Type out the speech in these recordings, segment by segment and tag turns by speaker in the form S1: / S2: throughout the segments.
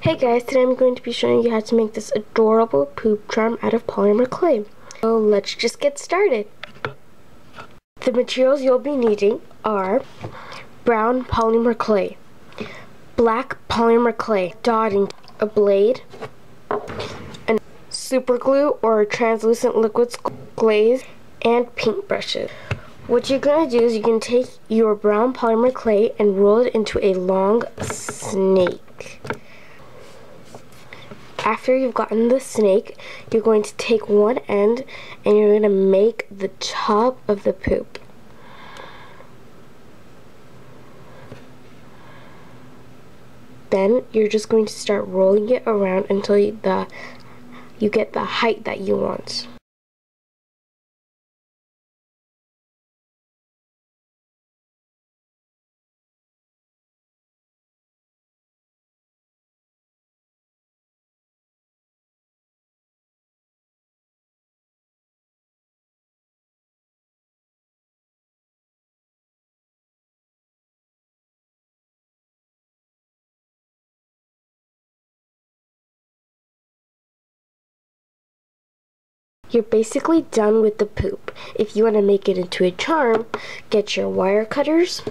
S1: Hey guys, today I'm going to be showing you how to make this adorable poop charm out of polymer clay. So let's just get started. The materials you'll be needing are brown polymer clay, black polymer clay, dotting, a blade, and super glue or translucent liquid glaze, and paintbrushes. What you're going to do is you can take your brown polymer clay and roll it into a long snake. After you've gotten the snake, you're going to take one end and you're going to make the top of the poop. Then you're just going to start rolling it around until you, the, you get the height that you want. You're basically done with the poop. If you want to make it into a charm, get your wire cutters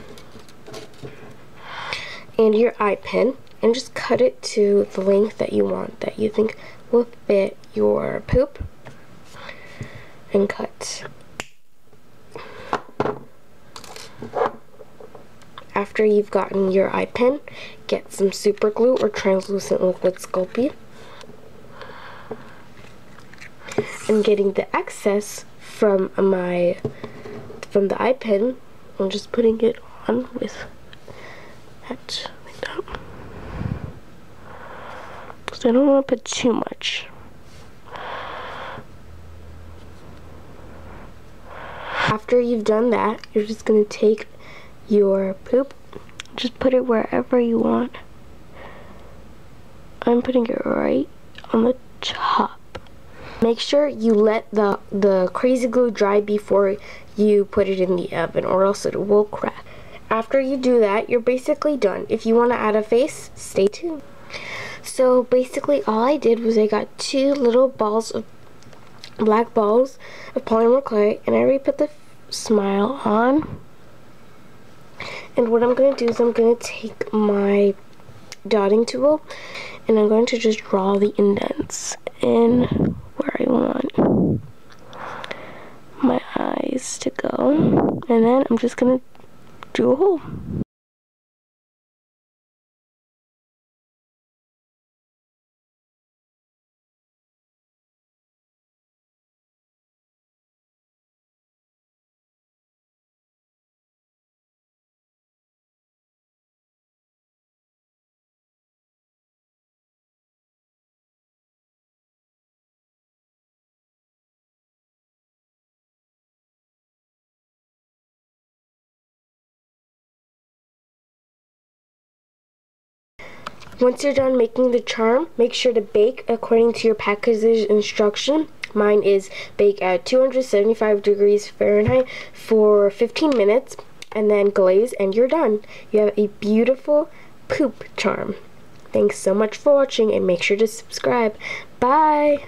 S1: and your eye pin and just cut it to the length that you want, that you think will fit your poop. And cut. After you've gotten your eye pin, get some super glue or translucent liquid Sculpey I'm getting the excess from my from the eye pin I'm just putting it on with that like that because I don't want to put too much. After you've done that you're just going to take your poop just put it wherever you want. I'm putting it right on the top Make sure you let the, the crazy glue dry before you put it in the oven or else it will crack. After you do that, you're basically done. If you want to add a face, stay tuned. So basically all I did was I got two little balls of black balls of polymer clay and I already put the smile on. And what I'm going to do is I'm going to take my dotting tool and I'm going to just draw the indents in where I want my eyes to go. And then I'm just going to do a hole. Once you're done making the charm, make sure to bake according to your package's instruction. Mine is bake at 275 degrees Fahrenheit for 15 minutes and then glaze and you're done. You have a beautiful poop charm. Thanks so much for watching and make sure to subscribe. Bye!